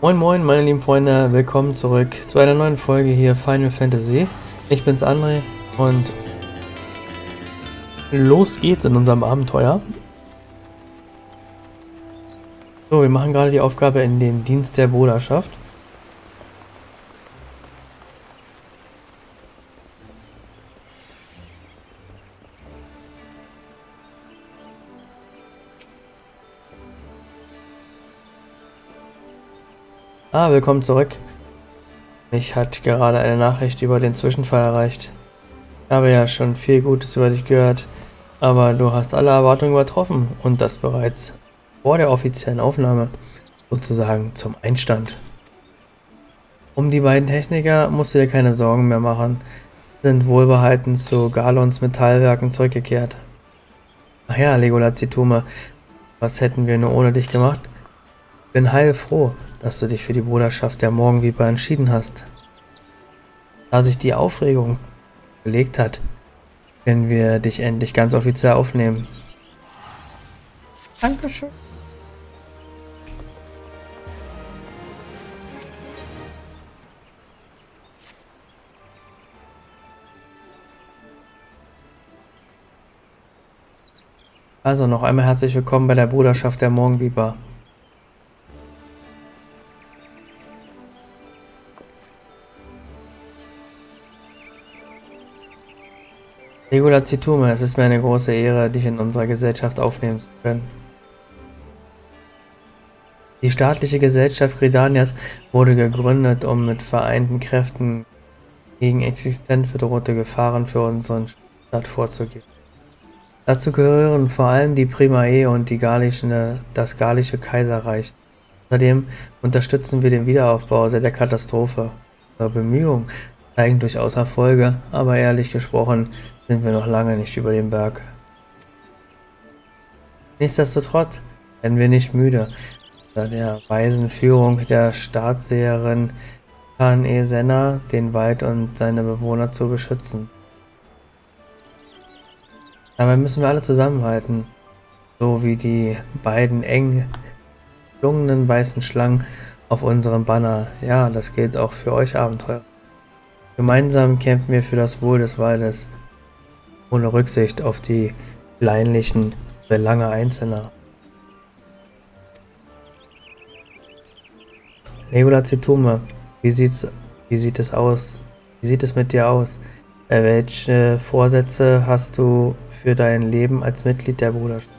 Moin moin meine lieben Freunde, willkommen zurück zu einer neuen Folge hier Final Fantasy. Ich bin's André und los geht's in unserem Abenteuer. So, wir machen gerade die Aufgabe in den Dienst der Bruderschaft. Ah, willkommen zurück. Mich hat gerade eine Nachricht über den Zwischenfall erreicht. Ich habe ja schon viel Gutes über dich gehört, aber du hast alle Erwartungen übertroffen und das bereits vor der offiziellen Aufnahme, sozusagen zum Einstand. Um die beiden Techniker musst du dir keine Sorgen mehr machen, sind wohlbehalten zu Galons Metallwerken zurückgekehrt. Ach ja, Legolas Zitume, was hätten wir nur ohne dich gemacht? Bin heilfroh, dass du dich für die Bruderschaft der Morgenviper entschieden hast. Da sich die Aufregung gelegt hat, können wir dich endlich ganz offiziell aufnehmen. Dankeschön. Also noch einmal herzlich willkommen bei der Bruderschaft der Morgenviper. Regula Zitume, es ist mir eine große Ehre, dich in unserer Gesellschaft aufnehmen zu können. Die staatliche Gesellschaft Gridanias wurde gegründet, um mit vereinten Kräften gegen existent bedrohte Gefahren für unseren Stadt vorzugehen. Dazu gehören vor allem die Primae und die Galische, das Galische Kaiserreich. Außerdem unterstützen wir den Wiederaufbau seit der Katastrophe. Unsere Bemühungen zeigen durchaus Erfolge, aber ehrlich gesprochen sind wir noch lange nicht über dem Berg. Nichtsdestotrotz werden wir nicht müde, unter der weisen Führung der Staatsseherin Kane Senna den Wald und seine Bewohner zu beschützen. Dabei müssen wir alle zusammenhalten, so wie die beiden eng gelungenen weißen Schlangen auf unserem Banner. Ja, das gilt auch für euch Abenteuer. Gemeinsam kämpfen wir für das Wohl des Waldes ohne Rücksicht auf die kleinlichen Belange Einzelner. Regula Zitume, wie sieht's, wie sieht es aus? Wie sieht es mit dir aus? Äh, welche Vorsätze hast du für dein Leben als Mitglied der Bruderschaft?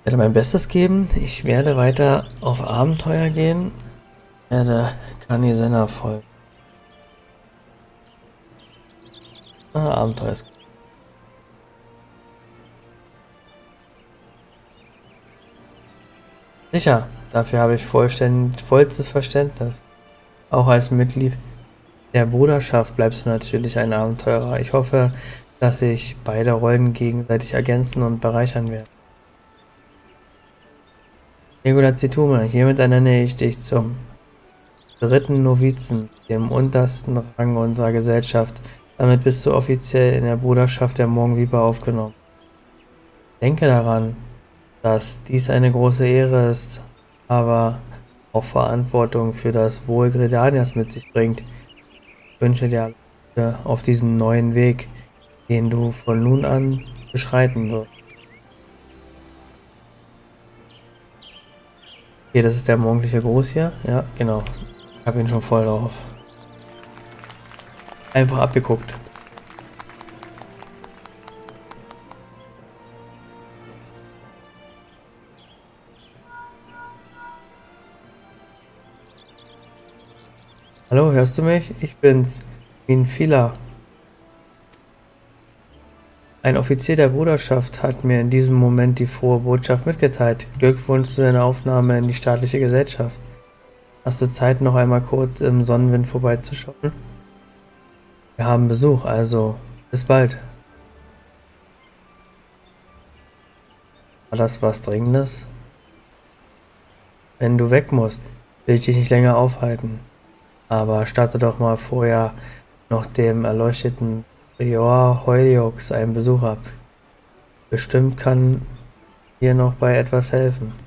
Ich werde mein Bestes geben. Ich werde weiter auf Abenteuer gehen. Ich werde Kani Senna folgen. Ah, Abenteuer ist. Sicher, dafür habe ich vollstes Verständnis. Auch als Mitglied der Bruderschaft bleibst du natürlich ein Abenteurer. Ich hoffe, dass sich beide Rollen gegenseitig ergänzen und bereichern werden. Regula Zitume, hiermit ernenne ich dich zum dritten Novizen, dem untersten Rang unserer Gesellschaft, damit bist du offiziell in der Bruderschaft der Morgenviper aufgenommen. Denke daran, dass dies eine große Ehre ist, aber auch Verantwortung für das Wohl Gredanias mit sich bringt. Ich wünsche dir auf diesen neuen Weg, den du von nun an beschreiten wirst. Okay, das ist der morgendliche Gruß hier. Ja, genau. Ich habe ihn schon voll drauf. Einfach abgeguckt. Hallo, hörst du mich? Ich bin's, Minfila. Ein Offizier der Bruderschaft hat mir in diesem Moment die frohe Botschaft mitgeteilt. Glückwunsch zu deiner Aufnahme in die staatliche Gesellschaft. Hast du Zeit, noch einmal kurz im Sonnenwind vorbeizuschauen? Wir haben Besuch, also bis bald. War das was Dringendes? Wenn du weg musst, will ich dich nicht länger aufhalten. Aber starte doch mal vorher noch dem erleuchteten Prior Heuliox einen Besuch ab. Bestimmt kann hier noch bei etwas helfen.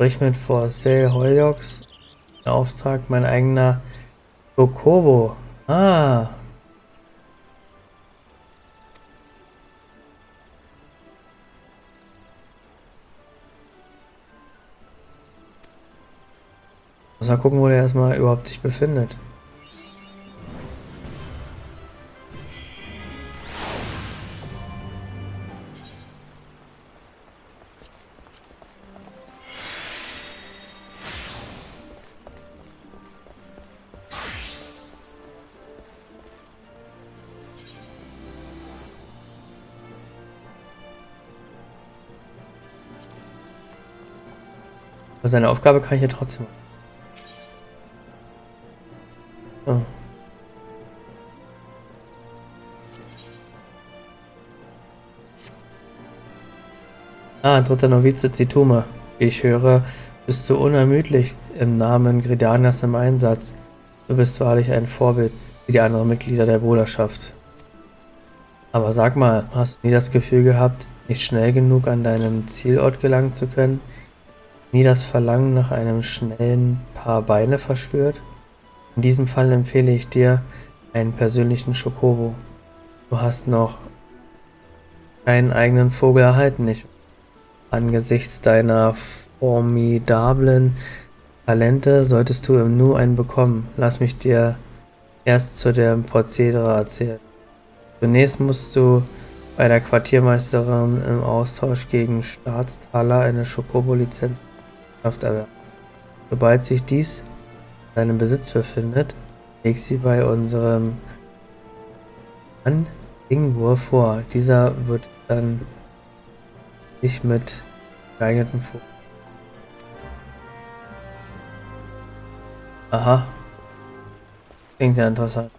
Sprich mit Forsell Holjox. Auftrag mein eigener Chocobo. Ah. Muss mal gucken, wo der erstmal überhaupt sich befindet. Aber seine Aufgabe kann ich ja trotzdem. Oh. Ah, dritter Novize Zituma. Ich höre, bist du unermüdlich im Namen Gridanias im Einsatz. Du bist wahrlich ein Vorbild wie die anderen Mitglieder der Bruderschaft. Aber sag mal, hast du nie das Gefühl gehabt, nicht schnell genug an deinem Zielort gelangen zu können? Nie das Verlangen nach einem schnellen Paar Beine verspürt? In diesem Fall empfehle ich dir einen persönlichen Schokobo. Du hast noch keinen eigenen Vogel erhalten, nicht? Angesichts deiner formidablen Talente solltest du im Nu einen bekommen. Lass mich dir erst zu dem Prozedere erzählen. Zunächst musst du bei der Quartiermeisterin im Austausch gegen Staatstaler eine Schokobo-Lizenz erwerben. Sobald sich dies in deinem Besitz befindet, leg sie bei unserem Mann Singur vor. Dieser wird dann sich mit geeigneten Vogel. Aha. Klingt ja interessant.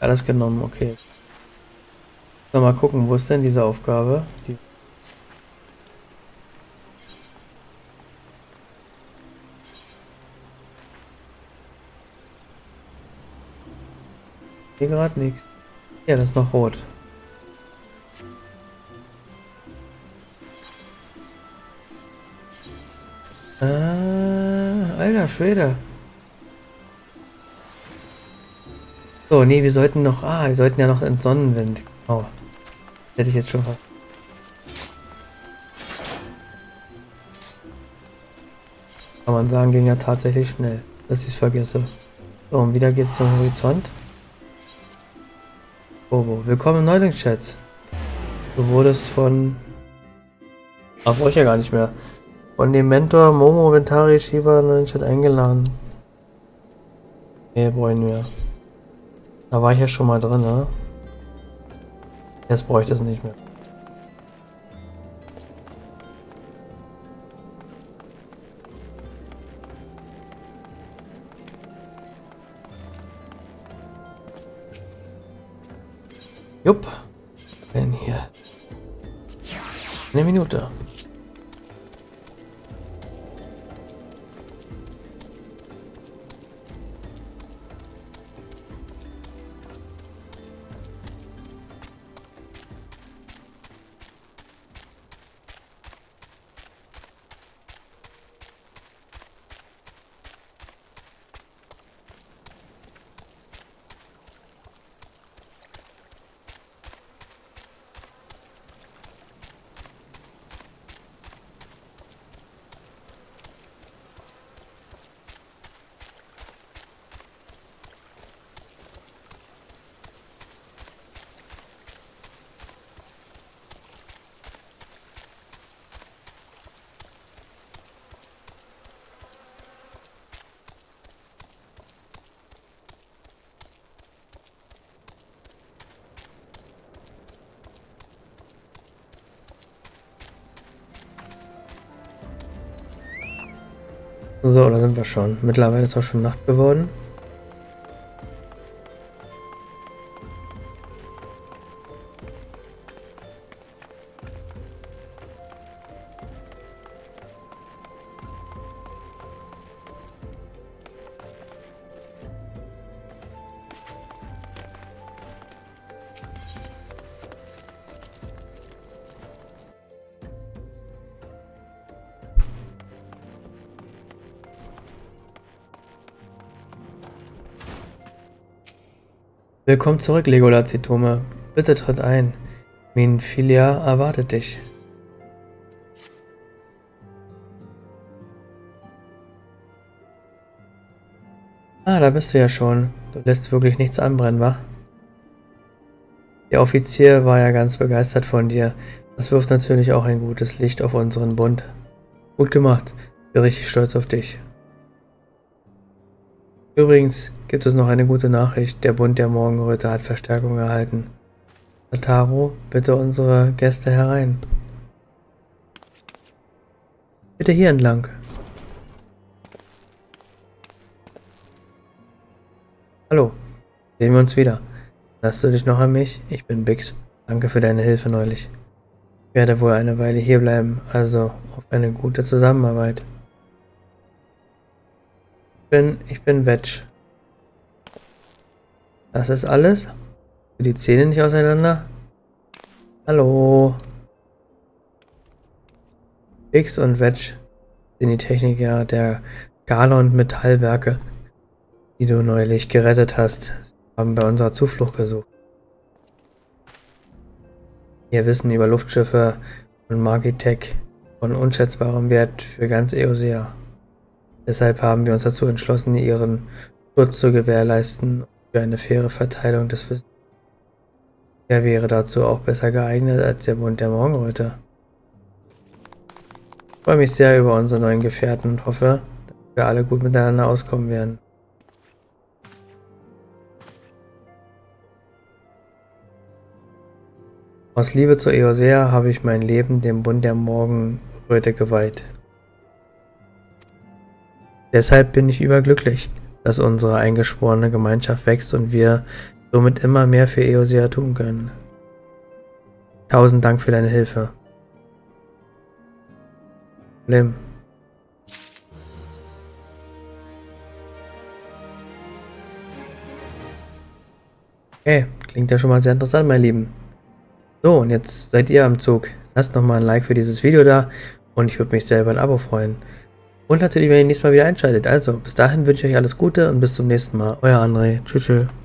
Alles genommen, okay. So, mal gucken, wo ist denn diese Aufgabe? Die Hier gerade nichts. Ja, das ist noch rot. Äh, alter Schwede. So, nee, wir sollten noch... Ah, wir sollten ja noch ins Sonnenwind. Oh. Hätte ich jetzt schon fast. Kann man sagen, ging ja tatsächlich schnell, dass ich es vergesse. So, und wieder geht's zum Horizont. Bobo, willkommen im Neulingschatz. Du wurdest von... Ach, brauche ich ja gar nicht mehr. Von dem Mentor Momo Ventari den Chat eingeladen. Nee, wollen wir. Da war ich ja schon mal drin, ne? Jetzt ich das nicht mehr. Jupp. Wenn hier. Eine Minute. So, da sind wir schon. Mittlerweile ist auch schon Nacht geworden. Willkommen zurück, Legolas Zitome. Bitte tritt ein. Minfilia erwartet dich. Ah, da bist du ja schon. Du lässt wirklich nichts anbrennen, wa? Der Offizier war ja ganz begeistert von dir. Das wirft natürlich auch ein gutes Licht auf unseren Bund. Gut gemacht. Ich bin richtig stolz auf dich. Übrigens gibt es noch eine gute Nachricht. Der Bund der Morgenröte hat Verstärkung erhalten. Taro, bitte unsere Gäste herein. Bitte hier entlang. Hallo, sehen wir uns wieder. Lasst du dich noch an mich? Ich bin Bix. Danke für deine Hilfe neulich. Ich werde wohl eine Weile hier bleiben, also auf eine gute Zusammenarbeit. Ich bin, ich bin Vetch. Das ist alles? Die Zähne nicht auseinander? Hallo? X und Wedge sind die Techniker der Galon Metallwerke, die du neulich gerettet hast. Sie haben bei unserer Zuflucht gesucht. Ihr Wissen über Luftschiffe und Magitech von unschätzbarem Wert für ganz Eosea. Deshalb haben wir uns dazu entschlossen, ihren Schutz zu gewährleisten für eine faire Verteilung des Wissens. Er wäre dazu auch besser geeignet als der Bund der Morgenröte. Ich freue mich sehr über unsere neuen Gefährten und hoffe, dass wir alle gut miteinander auskommen werden. Aus Liebe zu Eosea habe ich mein Leben dem Bund der Morgenröte geweiht. Deshalb bin ich überglücklich, dass unsere eingeschworene Gemeinschaft wächst und wir somit immer mehr für Eosia tun können. Tausend Dank für deine Hilfe. Problem. Okay, klingt ja schon mal sehr interessant, mein Lieben. So, und jetzt seid ihr am Zug. Lasst nochmal ein Like für dieses Video da und ich würde mich selber ein Abo freuen. Und natürlich, wenn ihr nächstes Mal wieder einschaltet. Also, bis dahin wünsche ich euch alles Gute und bis zum nächsten Mal. Euer André. Tschüss. tschüss.